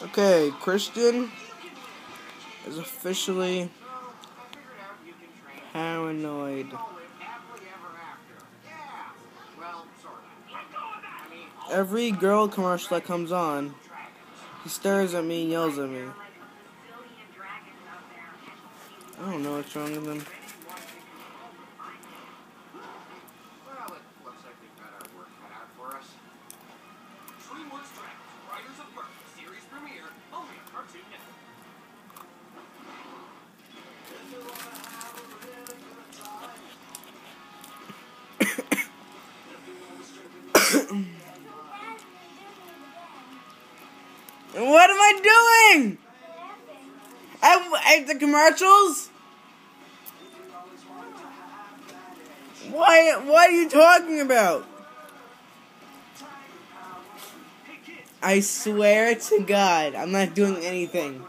Okay, Christian is officially paranoid. Every girl commercial that comes on, he stares at me and yells at me. I don't know what's wrong with him. What am I doing? I, I the commercials. Why? What are you talking about? I swear to God, I'm not doing anything.